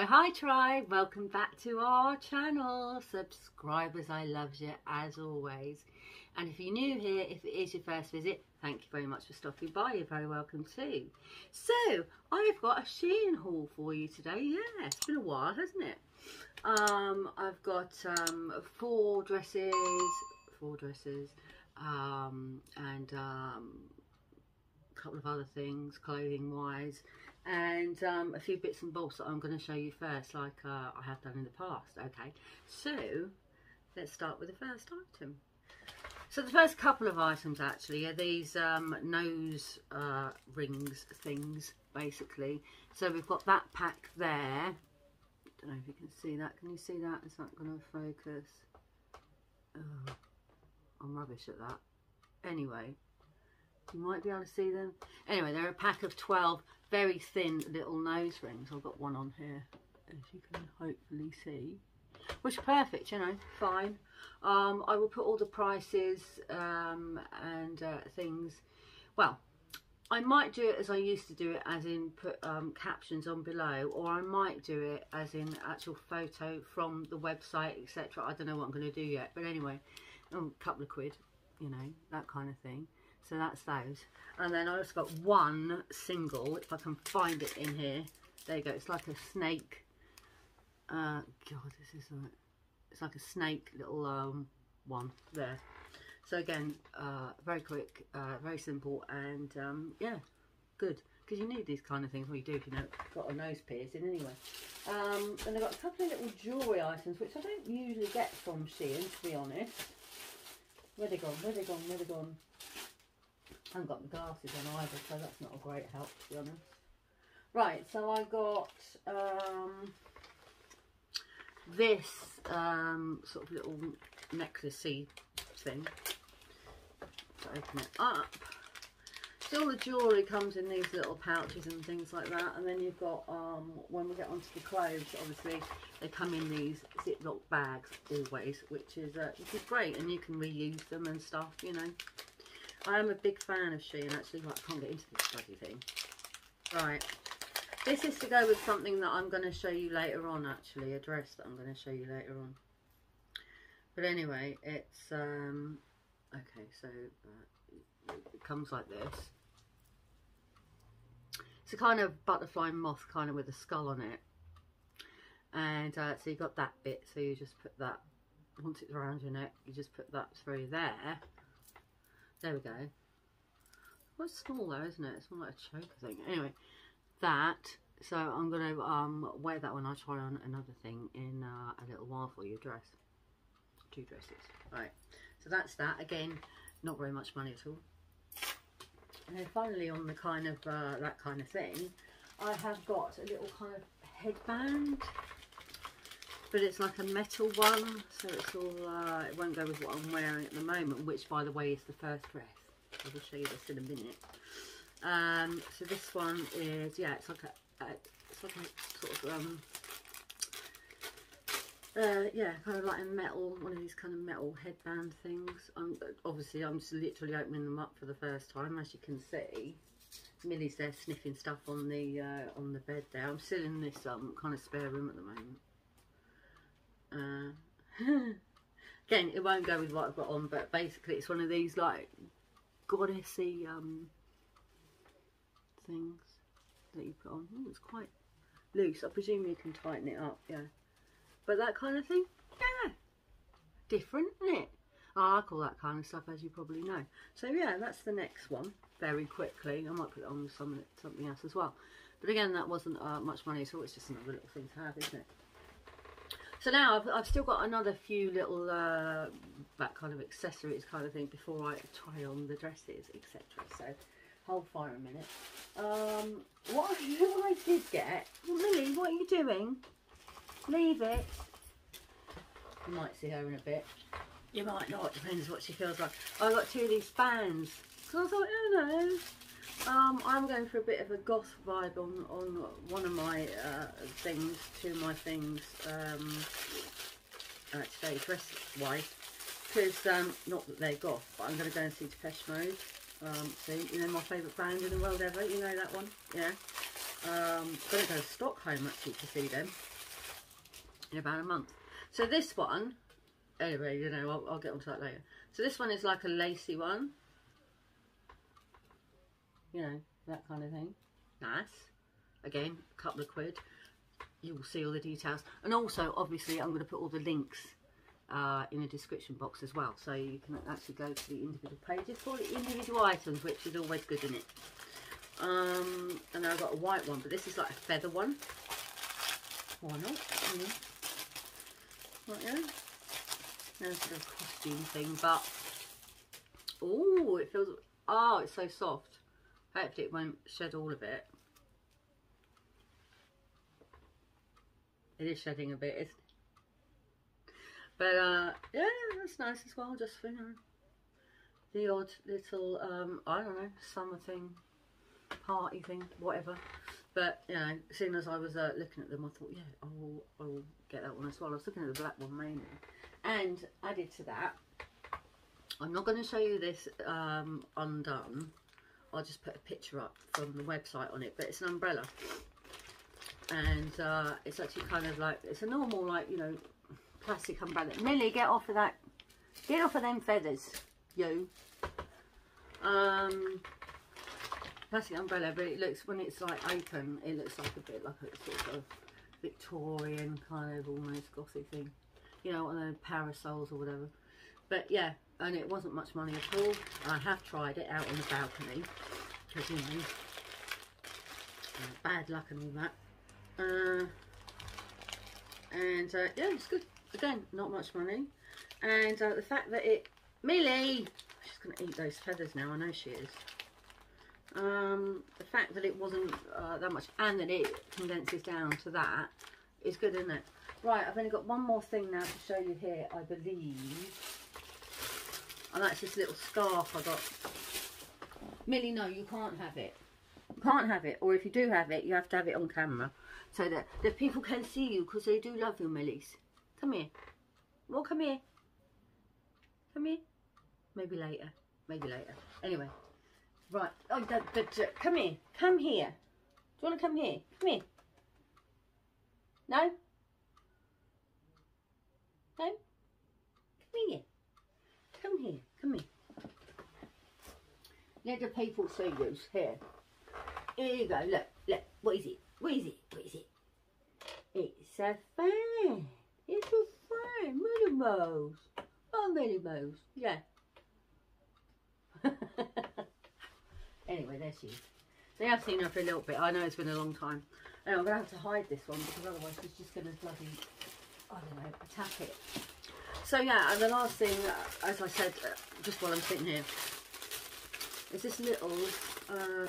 So hi tribe, welcome back to our channel. Subscribers, I love you as always. And if you're new here, if it is your first visit, thank you very much for stopping by. You're very welcome too. So I've got a Shein haul for you today. Yeah, it's been a while, hasn't it? Um, I've got um, four dresses, four dresses, um, and um, a couple of other things clothing wise and um, a few bits and bolts that I'm going to show you first like uh, I have done in the past okay? So let's start with the first item. So the first couple of items actually are these um, nose uh, rings things basically. So we've got that pack there. I don't know if you can see that. Can you see that? Is that going to focus? Oh, I'm rubbish at that. Anyway you might be able to see them. Anyway, they're a pack of 12 very thin little nose rings. I've got one on here, as you can hopefully see. Which is perfect, you know, fine. Um, I will put all the prices um, and uh, things. Well, I might do it as I used to do it, as in put um, captions on below, or I might do it as in actual photo from the website, etc. I don't know what I'm going to do yet, but anyway, a couple of quid, you know, that kind of thing. So that's those. And then I also got one single, if I can find it in here. There you go. It's like a snake. Uh, God, this is like, it's like a snake little um, one there. So again, uh, very quick, uh, very simple, and um, yeah, good. Because you need these kind of things. Well, you do if you know got a nose piercing anyway. Um, and I've got a couple of little jewellery items, which I don't usually get from Shein, to be honest. Where they gone? Where they gone? Where they gone? I haven't got the glasses on either, so that's not a great help to be honest. Right, so I got um, this um, sort of little necklacey thing. To open it up. So all the jewellery comes in these little pouches and things like that. And then you've got, um, when we get onto the clothes, obviously, they come in these Ziploc bags always, which is, uh, which is great. And you can reuse them and stuff, you know. I am a big fan of Shein actually. I can't get into this bloody thing. Right. This is to go with something that I'm going to show you later on actually. A dress that I'm going to show you later on. But anyway, it's... um Okay, so uh, it comes like this. It's a kind of butterfly moth kind of with a skull on it. And uh, so you got that bit. So you just put that, once it's around your neck, you just put that through there there we go. It's small though, isn't it? It's more like a choker thing. Anyway, that. So I'm going to um, wear that when I try on another thing in uh, a little while for your Dress. Two dresses. Right. So that's that. Again, not very much money at all. And then finally on the kind of uh, that kind of thing, I have got a little kind of headband but it's like a metal one so it's all uh, it won't go with what I'm wearing at the moment which by the way is the first dress I will show you this in a minute um, so this one is yeah it's like a, a it's like a sort of um, uh, yeah, kind of like a metal, one of these kind of metal headband things. Um, obviously, I'm just literally opening them up for the first time, as you can see. Millie's there sniffing stuff on the uh, on the bed there. I'm still in this um, kind of spare room at the moment. Uh, again, it won't go with what I've got on, but basically it's one of these like goddessy um, things that you put on. Ooh, it's quite loose. I presume you can tighten it up, yeah. But that kind of thing, yeah. Different, isn't it? Oh, I call that kind of stuff, as you probably know. So yeah, that's the next one. Very quickly, I might put it on with some, something else as well. But again, that wasn't uh, much money, so it's just another little thing to have, isn't it? So now I've, I've still got another few little uh, that kind of accessories kind of thing before I try on the dresses, etc. So hold fire a minute. Um, what I did get, well, Lily, what are you doing? Leave it. You might see her in a bit. You might not, depends what she feels like. I got two of these fans. So I thought, oh no, um, I'm going for a bit of a goth vibe on, on one of my uh, things, two of my things um, uh, today, dress-wise. Because, um, not that they're goth, but I'm going to go and see Depeche Mode. Um, see, you know, my favourite band in the world ever, you know that one? Yeah. Um, going to go to Stockholm actually to see them. in about a month. So this one, anyway, you know, I'll, I'll get onto that later. So this one is like a lacy one. You know, that kind of thing. Nice. Again, a couple of quid. You will see all the details. And also, obviously, I'm going to put all the links uh, in the description box as well. So you can actually go to the individual pages for the individual items, which is always good, isn't it? Um, and I've got a white one, but this is like a feather one. Why not? Mm -hmm. Right, yeah. There's a costume thing, but oh, it feels. Oh, it's so soft. Hopefully, it won't shed all of it. It is shedding a bit, isn't it? But uh, yeah, that's nice as well. Just for you know, the odd little um, I don't know summer thing, party thing, whatever. But you know, as soon as I was uh, looking at them, I thought, yeah, I will, I will get that one as well. I was looking at the black one mainly, and added to that, I'm not going to show you this um, undone. I'll just put a picture up from the website on it, but it's an umbrella, and uh, it's actually kind of like it's a normal like you know plastic umbrella. Millie, get off of that. Get off of them feathers, you. Um, plastic umbrella, but it looks, when it's like open, it looks like a bit like a sort of Victorian kind of almost gothic thing. You know, one of the parasols or whatever. But yeah, and it wasn't much money at all. I have tried it out on the balcony. Because, you know, bad luck and all that. Uh, and uh, yeah, it's good. Again, not much money. And uh, the fact that it... Millie! She's going to eat those feathers now, I know she is. Um, the fact that it wasn't uh, that much and that it condenses down to that is good, isn't it? Right, I've only got one more thing now to show you here, I believe. And that's this little scarf I got. Millie, no, you can't have it. You can't have it. Or if you do have it, you have to have it on camera. So that, that people can see you because they do love you, Millies. Come here. Well, come here. Come here. Maybe later. Maybe later. Anyway. Right. Oh, but, but uh, come here. Come here. Do you want to come here? Come here. No? No? Come here. Come here. Come here. Let the people see you. Here. Here you go. Look. Look. What is it? What is it? What is it? It's a fan. It's a fan. Minnie Mouse. Oh, Minnie Mouse. Yeah. anyway, there she is. So I've seen her for a little bit. I know it's been a long time. And I'm going to have to hide this one because otherwise she's just going to bloody, I don't know, attack it. So yeah, and the last thing, uh, as I said, uh, just while I'm sitting here, is this little, uh,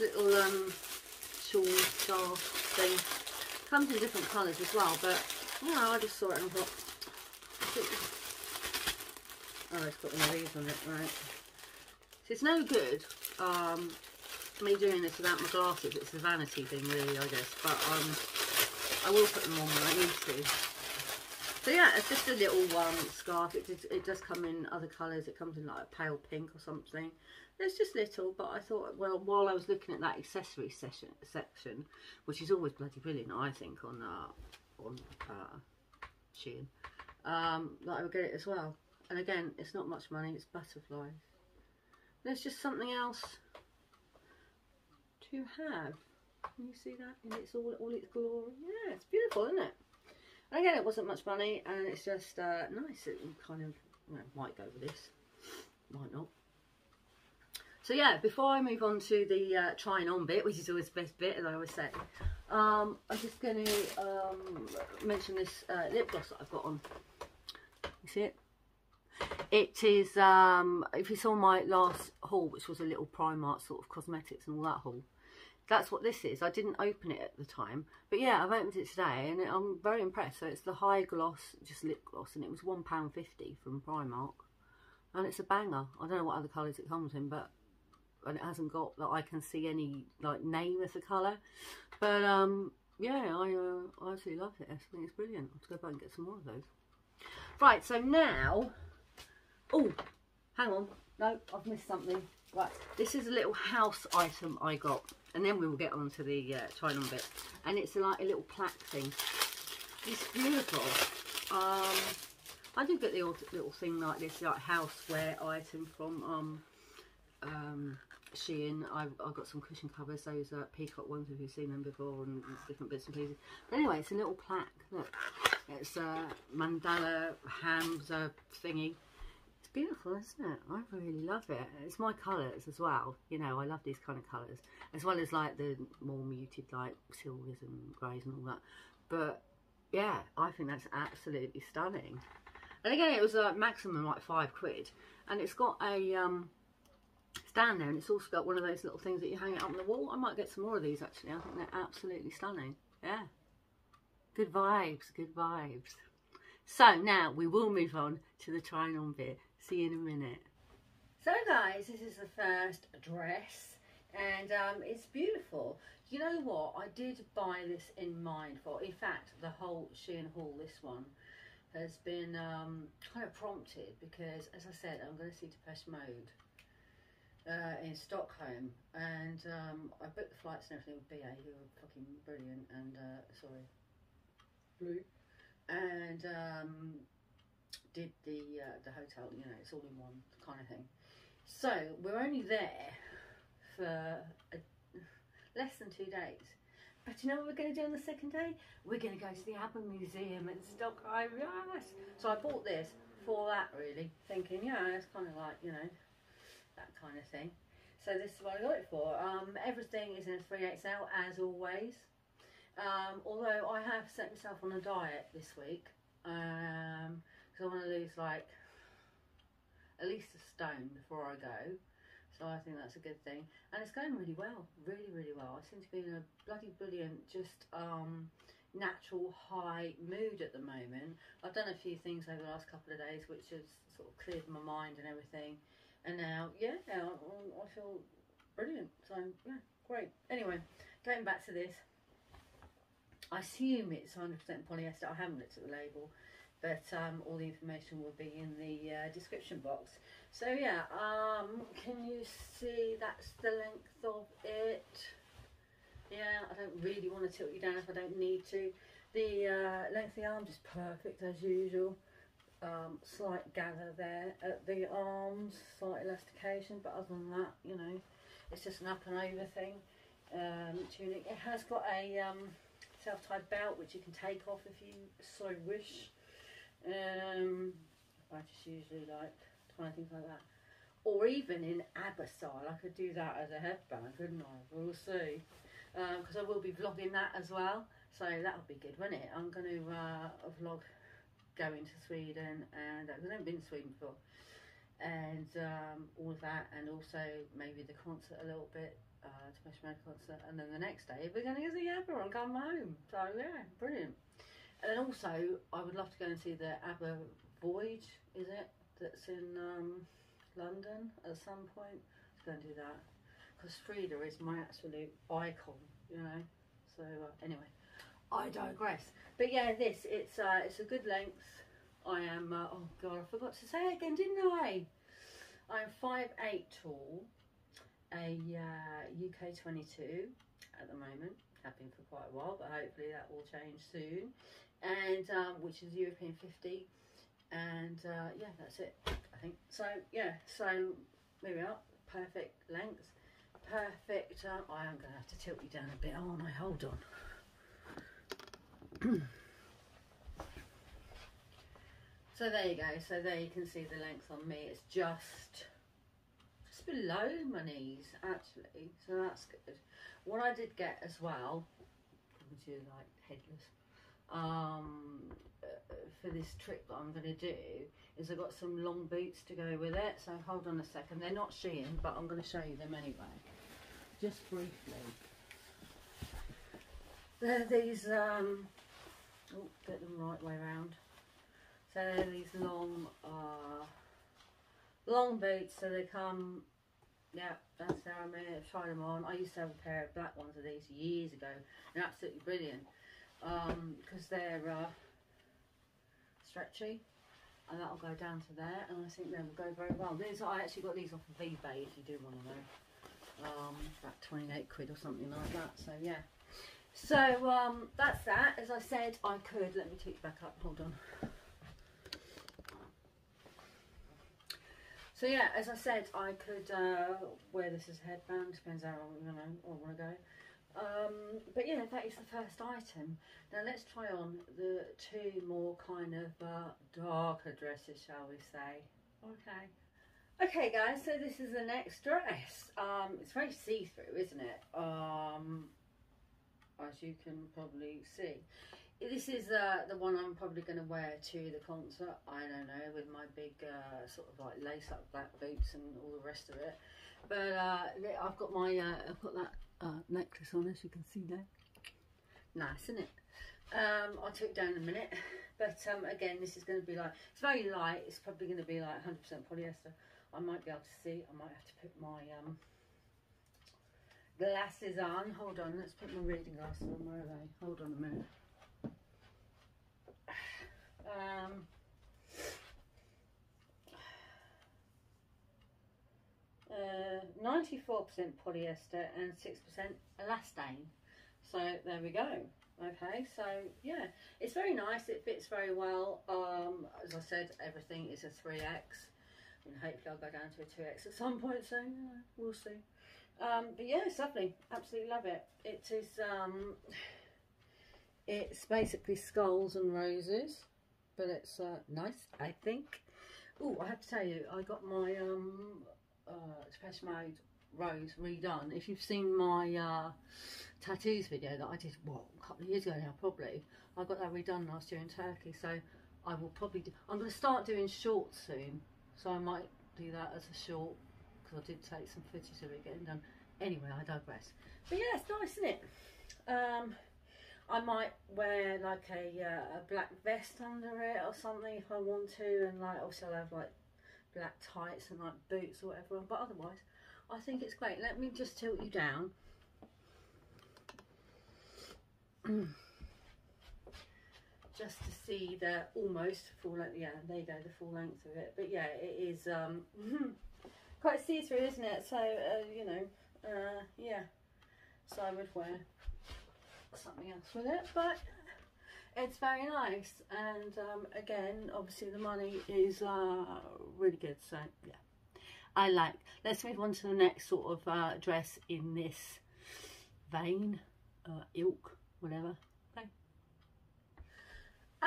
little um, shawl scarf thing. Comes in different colours as well, but you know, I just saw it and thought, oh, it's got one of these on it, right? So it's no good, um, me doing this without my glasses. It's a vanity thing, really, I guess. But um, I will put them on when I need to. So yeah, it's just a little um, scarf. It, does, it does come in other colours. It comes in like a pale pink or something. It's just little, but I thought, well, while I was looking at that accessory session, section, which is always bloody brilliant, I think, on uh, on uh, Shein, um, that I would get it as well. And again, it's not much money. It's butterflies. There's just something else to have. Can you see that And its all, all its glory? Yeah, it's beautiful, isn't it? And again, it wasn't much money, and it's just uh, nice. It kind of, well, might go with this, might not. So yeah, before I move on to the uh, trying on bit, which is always the best bit, as I always say, um, I'm just going to um, mention this uh, lip gloss that I've got on. You see it? It is, um, if you saw my last haul, which was a little Primark sort of cosmetics and all that haul, that's what this is. I didn't open it at the time, but yeah, I've opened it today and I'm very impressed. So it's the high gloss, just lip gloss, and it was £1.50 from Primark. And it's a banger. I don't know what other colours it comes in, but and it hasn't got that I can see any like name of the colour. But um, yeah, I uh, I absolutely love it. I think it's brilliant. I'll go back and get some more of those. Right, so now, oh, hang on. No, I've missed something. Right, this is a little house item I got. And then we will get on to the uh, try-on bit. And it's like a little plaque thing. It's beautiful. Um, I do get the odd little thing like this, like houseware item from um, um, Shein. I've, I've got some cushion covers, those uh, peacock ones, if you've seen them before, and different bits and pieces. But anyway, it's a little plaque. Look, it's a mandala Hamsa thingy beautiful, isn't it? I really love it. It's my colours as well. You know, I love these kind of colours. As well as like the more muted like silvers and greys and all that. But yeah, I think that's absolutely stunning. And again, it was a maximum like five quid. And it's got a um, stand there and it's also got one of those little things that you hang it up on the wall. I might get some more of these actually. I think they're absolutely stunning. Yeah. Good vibes, good vibes. So now we will move on to the trying on bit. See you in a minute. So guys, this is the first dress and um, it's beautiful. You know what? I did buy this in mind for. In fact, the whole Shein haul, this one, has been um, kind of prompted because, as I said, I'm going to see Depeche Mode uh, in Stockholm and um, I booked the flights and everything with BA who are fucking brilliant and, uh, sorry, blue. And um, did the uh, the hotel. You know, it's all in one kind of thing. So we're only there for a, less than two days. But you know what we're going to do on the second day? We're going to go to the ABBA Museum in Stockholm. Yes. So I bought this for that really, thinking, yeah, it's kind of like, you know, that kind of thing. So this is what I got it for. Um, everything is in a 3 XL as always. Um, although I have set myself on a diet this week. Um, because I want to lose like at least a stone before I go. So I think that's a good thing. And it's going really well, really, really well. I seem to be in a bloody brilliant, just um, natural high mood at the moment. I've done a few things over the last couple of days which has sort of cleared my mind and everything. And now, yeah, now I feel brilliant. So, yeah, great. Anyway, going back to this. I assume it's 100% polyester. I haven't looked at the label but um, all the information will be in the uh, description box. So yeah, um, can you see that's the length of it? Yeah, I don't really want to tilt you down if I don't need to. The uh, length of the arms is perfect as usual. Um, slight gather there at the arms, slight elastication, but other than that, you know, it's just an up and over thing. Um, tunic. It has got a um, self-tied belt which you can take off if you so wish. Um, I just usually like tiny things like that. Or even in ABBA style, I could do that as a headband, couldn't I? We'll see. Because um, I will be vlogging that as well. So that'll be good, won't it? I'm going to uh, vlog going to Sweden and I've never been to Sweden before. And um, all of that, and also maybe the concert a little bit, uh, Depeche Mode concert, and then the next day we're going to go see ABBA and come home. So yeah, brilliant. And also, I would love to go and see the ABBA Voyage, is it? That's in um, London at some point. Let's go and do that. Because Frida is my absolute icon, you know. So uh, anyway, I digress. But yeah, this, it's uh, it's a good length. I am, uh, oh God, I forgot to say again, didn't I? I'm 5'8 tall, a UK uh, 22 at the moment. Have been for quite a while, but hopefully that will change soon and um, which is European 50 and uh, yeah that's it I think. So yeah so maybe up perfect length. Perfect uh, I am gonna have to tilt you down a bit aren't I? Hold on. So there you go. So there you can see the length on me. It's just just below my knees actually. So that's good. What I did get as well would you like headless um, for this trip that I'm going to do is I've got some long boots to go with it. So hold on a second. They're not Shein, but I'm going to show you them anyway. Just briefly. They're these, um, oh, get them right way around. So they're these long, uh, long boots. So they come, yeah, that's how I made it. Try them on. I used to have a pair of black ones of these years ago. They're absolutely brilliant because um, they're uh, stretchy and that'll go down to there and I think they will go very well. These I actually got these off of eBay if you do want to know. Um, about 28 quid or something like that. So yeah. So um, that's that. As I said, I could. Let me take you back up. Hold on. So yeah, as I said, I could uh, wear this as a headband. Depends how you know I want to go. Um, but yeah, that is the first item. Now let's try on the two more kind of uh, darker dresses, shall we say. Okay. Okay guys, so this is the next dress. Um, it's very see-through, isn't it? Um, as you can probably see. This is uh, the one I'm probably going to wear to the concert, I don't know, with my big uh, sort of like lace-up black boots and all the rest of it. But uh, I've got my, uh, I've got that uh, necklace on as you can see there. Nice, isn't it? Um, I'll take it down in a minute. But um, again, this is going to be like, it's very light. It's probably going to be like 100% polyester. I might be able to see. I might have to put my um, glasses on. Hold on, let's put my reading glasses on. Where are they? Hold on a minute. Um, uh, 94% polyester and 6% elastane. So there we go. Okay, so yeah, it's very nice. It fits very well. Um, as I said, everything is a 3X. And hopefully I'll go down to a 2X at some point soon. We'll see. Um, but yeah, it's lovely. Absolutely love it. It is, um, it's basically skulls and roses. But it's uh, nice, I think. Oh, I have to tell you, I got my um, uh, Mode rose redone. If you've seen my uh, tattoos video that I did, what, a couple of years ago now, probably, I got that redone last year in Turkey. So I will probably do, I'm going to start doing shorts soon. So I might do that as a short, because I did take some footage of it getting done. Anyway, I digress. But yeah, it's nice, isn't it? Um, I might wear like a, uh, a black vest under it or something if I want to and like also have like black tights and like boots or whatever but otherwise I think it's great. Let me just tilt you down. just to see the almost full length, yeah, there you go, the full length of it. But yeah, it is um, quite see-through, isn't it? So, uh, you know, uh, yeah, so I would wear something else with it, but it's very nice. And um, again, obviously the money is uh, really good, so yeah. I like. Let's move on to the next sort of uh, dress in this vein, uh, ilk, whatever. Okay.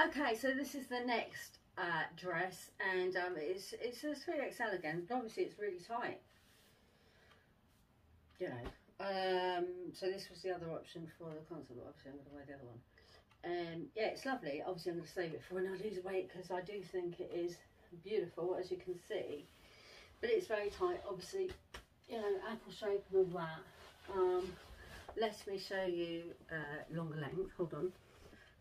okay, so this is the next uh, dress, and um, it's it's a 3XL again, but obviously it's really tight. You know, um, so this was the other option for the concert, but obviously I'm going to wear the other one. Um, yeah, it's lovely. Obviously I'm going to save it for when I lose weight because I do think it is beautiful, as you can see. But it's very tight, obviously, you know, apple shape and all that. Um, let me show you uh, longer length. Hold on.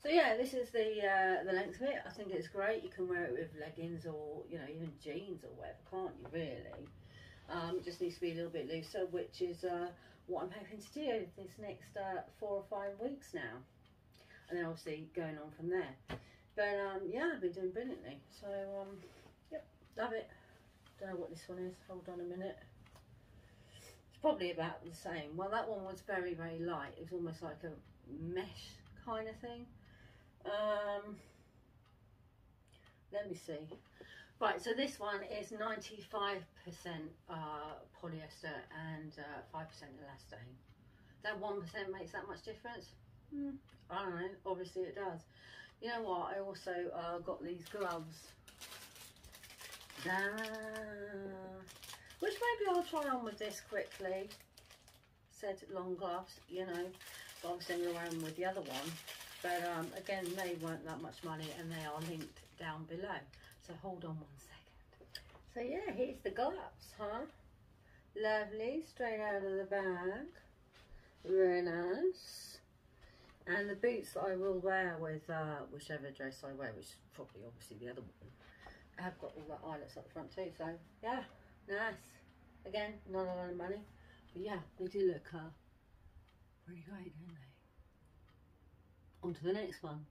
So yeah, this is the uh, the length of it. I think it's great. You can wear it with leggings or you know even jeans or whatever, can't you? Really. Um, it just needs to be a little bit looser, which is uh, what I'm hoping to do this next uh, four or five weeks now. And then obviously going on from there. But um, yeah, I've been doing brilliantly. So, um, yep, love it. Don't know what this one is. Hold on a minute. It's probably about the same. Well, that one was very, very light. It was almost like a mesh kind of thing. Um, let me see. Right, so this one is 95% uh, polyester and 5% uh, elastane. That 1% makes that much difference? I don't know, obviously it does. You know what, I also uh, got these gloves. Ah, which maybe I'll try on with this quickly. Said long gloves, you know. But obviously I'm going to wear them with the other one. But um, again, they weren't that much money and they are linked down below. So hold on one second. So yeah, here's the gloves, huh? Lovely, straight out of the bag. Very nice. And the boots that I will wear with uh, whichever dress I wear, which is probably obviously the other one. I've got all the eyelets up the front too, so yeah, nice. Again, not a lot of money, but yeah, they do look uh, pretty great, don't they? On to the next one.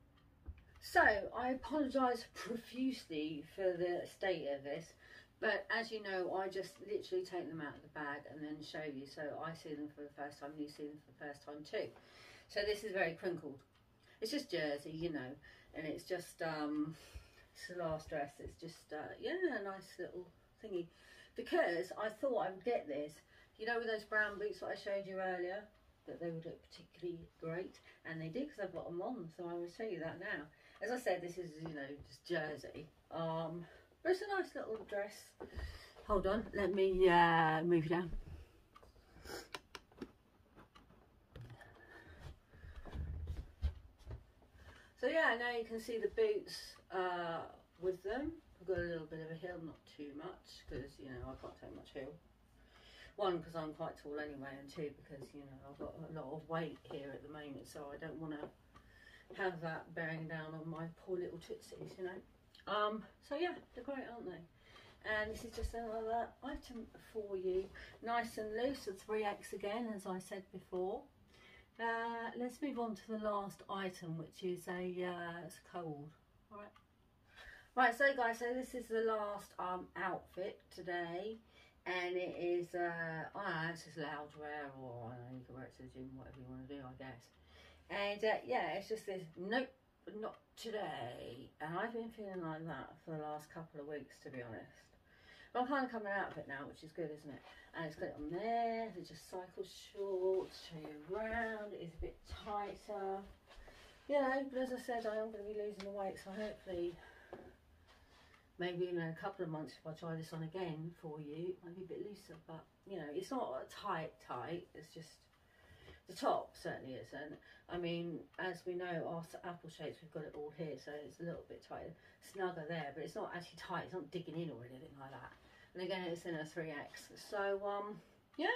So I apologise profusely for the state of this, but as you know, I just literally take them out of the bag and then show you. So I see them for the first time, you see them for the first time too. So this is very crinkled. It's just jersey, you know, and it's just um, it's the last dress. It's just uh, yeah, a nice little thingy. Because I thought I would get this, you know, with those brown boots that I showed you earlier, that they would look particularly great, and they did because I've got them on. So I will show you that now. As I said, this is you know just jersey. Um, but it's a nice little dress. Hold on, let me uh, move you down. So yeah, now you can see the boots uh, with them. I've got a little bit of a heel, not too much, because you know I can't take much heel. One, because I'm quite tall anyway, and two, because you know I've got a lot of weight here at the moment, so I don't want to have that bearing down on my poor little tootsies, you know. Um, so yeah, they're great, aren't they? And this is just another item for you. Nice and loose, a 3X again, as I said before. Uh, let's move on to the last item, which is a uh, it's cold. All right. Right, so guys, so this is the last um outfit today, and it is uh, oh, this is loungewear, or I know, you can wear it to the gym, whatever you want to do, I guess. And uh, yeah, it's just this. Nope, not today. And I've been feeling like that for the last couple of weeks, to be honest. But I'm kind of coming out of it now, which is good, isn't it? And it's got it on there. They just cycle short, show you around. It is a bit tighter. You know, but as I said, I am going to be losing the weight, so hopefully, maybe in a couple of months, if I try this on again for you, it might be a bit looser. But you know, it's not tight, tight. It's just the top certainly isn't. I mean, as we know, our apple shapes, we've got it all here, so it's a little bit tighter, snugger there, but it's not actually tight. It's not digging in or anything like that. And again, it's in a 3X. So, um, yeah.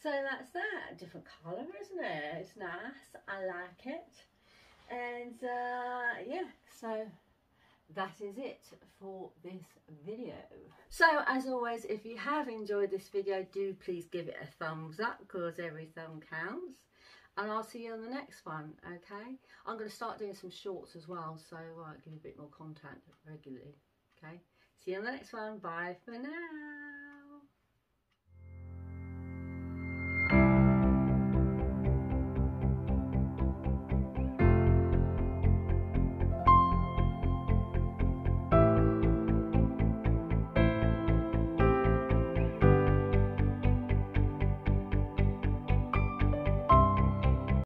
So that's that. Different colour, isn't it? It's nice. I like it. And, uh, yeah, so that is it for this video. So as always, if you have enjoyed this video, do please give it a thumbs up because every thumb counts. And I'll see you on the next one, okay? I'm going to start doing some shorts as well, so uh, give you a bit more content regularly, okay? See you in the next one. Bye for now.